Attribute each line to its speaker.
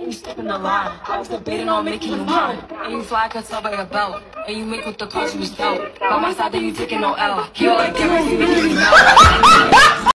Speaker 1: you step in the line. I was debating on making you mine. And you fly, could tell by your belt. And you make with the cards you was dealt. By my side, then you taking no L. You like everything.